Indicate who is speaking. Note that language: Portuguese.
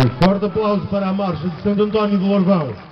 Speaker 1: Um forte aplauso para a marcha de Santo António do Orvão.